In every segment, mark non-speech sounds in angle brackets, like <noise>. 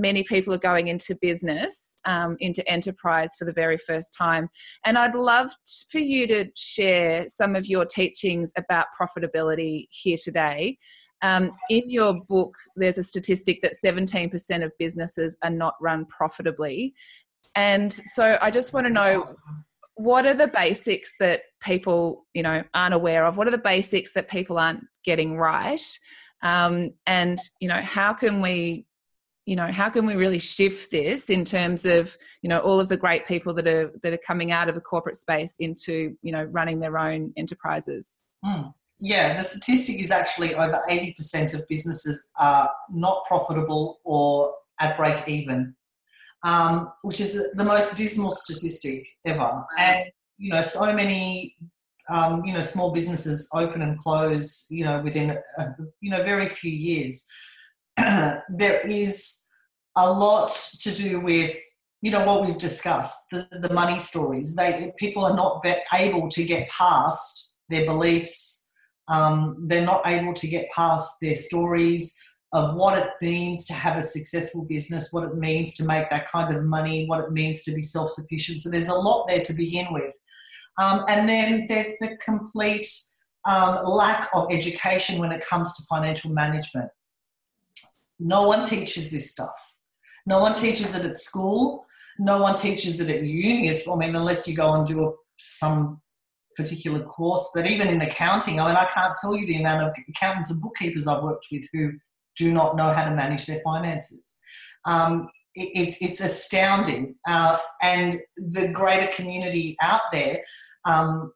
many people are going into business, um, into enterprise for the very first time. And I'd love for you to share some of your teachings about profitability here today. Um, in your book, there's a statistic that 17% of businesses are not run profitably. And so I just want to know what are the basics that people, you know, aren't aware of? What are the basics that people aren't getting right? Um, and, you know, how can we you know how can we really shift this in terms of you know all of the great people that are that are coming out of the corporate space into you know running their own enterprises mm. Yeah, the statistic is actually over 80% of businesses are not profitable or at break even, um, which is the most dismal statistic ever. And, you know, so many, um, you know, small businesses open and close, you know, within, a, you know, very few years. <clears throat> there is a lot to do with you know what we've discussed the, the money stories they people are not able to get past their beliefs um, they're not able to get past their stories of what it means to have a successful business, what it means to make that kind of money, what it means to be self sufficient. So there's a lot there to begin with. Um, and then there's the complete um, lack of education when it comes to financial management. No one teaches this stuff. No one teaches it at school. No one teaches it at uni. I mean, unless you go and do a, some particular course, but even in accounting, I mean, I can't tell you the amount of accountants and bookkeepers I've worked with who do not know how to manage their finances. Um, it, it's, it's astounding. Uh, and the greater community out there um,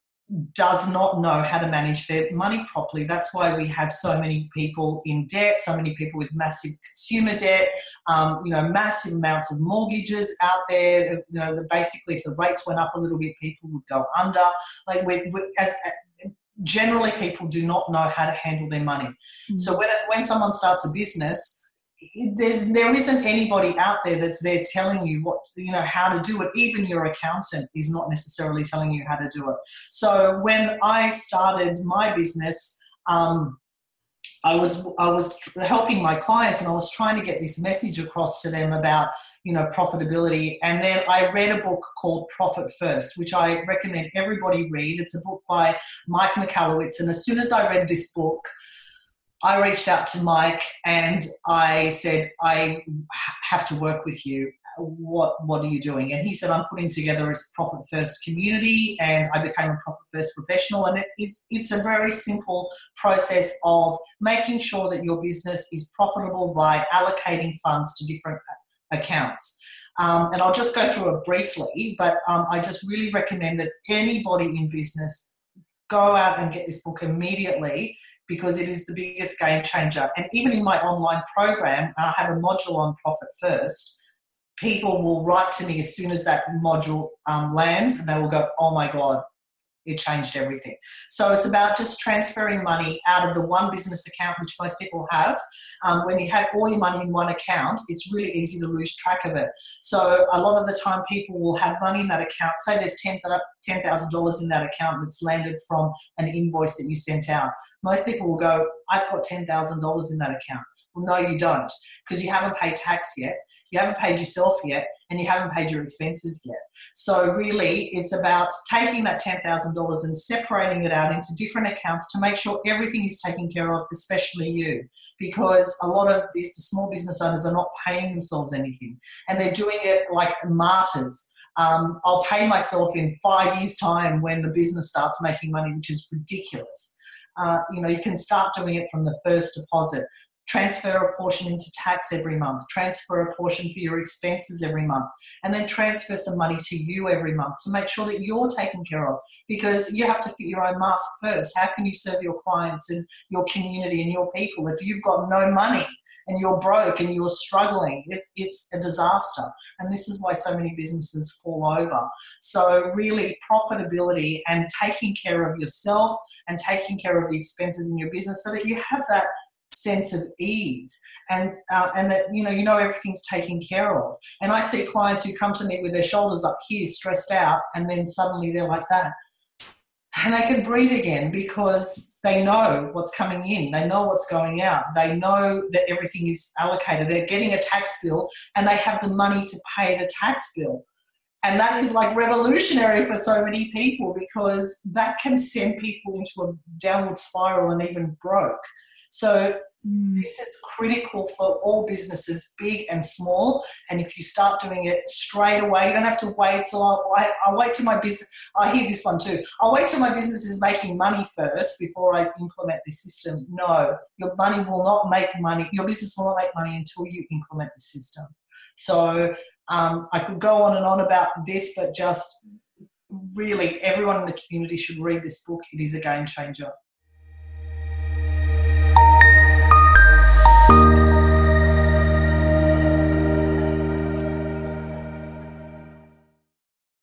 does not know how to manage their money properly. That's why we have so many people in debt, so many people with massive consumer debt, um, you know, massive amounts of mortgages out there. You know, basically, if the rates went up a little bit, people would go under. Like, we, as generally, people do not know how to handle their money. Mm-hmm. So when when someone starts a business, there's there isn't anybody out there that's there telling you what you know how to do it. Even your accountant is not necessarily telling you how to do it. So when i started my business um, I was I was helping my clients and I was trying to get this message across to them about you know profitability. And then I read a book called Profit First which I recommend everybody read. It's a book by Mike Michalowicz and as soon as I read this book I reached out to Mike and I said, I have to work with you. What what are you doing? And he said, I'm putting together a profit first community, and I became a profit first professional. And it, it's it's a very simple process of making sure that your business is profitable by allocating funds to different accounts. Um, and I'll just go through it briefly, but um, I just really recommend that anybody in business go out and get this book immediately because it is the biggest game changer. And even in my online program, I have a module on profit first. People will write to me as soon as that module um, lands and they will go, Oh my God, it changed everything. So it's about just transferring money out of the one business account, which most people have. Um, when you have all your money in one account, it's really easy to lose track of it. So a lot of the time, people will have money in that account. Say there's $10,000 in that account that's landed from an invoice that you sent out. Most people will go, I've got $10,000 in that account. Well, no, you don't, because you haven't paid tax yet, you haven't paid yourself yet, and you haven't paid your expenses yet. So, really, it's about taking that $10,000 and separating it out into different accounts to make sure everything is taken care of, especially you, because a lot of business, small business owners are not paying themselves anything, and they're doing it like martyrs. Um, I'll pay myself in five years' time when the business starts making money, which is ridiculous. Uh, you know, you can start doing it from the first deposit transfer a portion into tax every month, transfer a portion for your expenses every month, and then transfer some money to you every month to make sure that you're taken care of because you have to fit your own mask first. How can you serve your clients and your community and your people if you've got no money? and you're broke and you're struggling, it's, it's a disaster. And this is why so many businesses fall over. So, really, profitability and taking care of yourself and taking care of the expenses in your business so that you have that sense of ease and uh, and that you know you know everything's taken care of and i see clients who come to me with their shoulders up here stressed out and then suddenly they're like that and they can breathe again because they know what's coming in, they know what's going out, they know that everything is allocated. They're getting a tax bill and they have the money to pay the tax bill. And that is like revolutionary for so many people because that can send people into a downward spiral and even broke. So. This is critical for all businesses, big and small. And if you start doing it straight away, you don't have to wait till I, I wait till my business. I hear this one too. I'll wait till my business is making money first before I implement this system. No, your money will not make money. Your business will not make money until you implement the system. So um, I could go on and on about this, but just really everyone in the community should read this book. It is a game changer.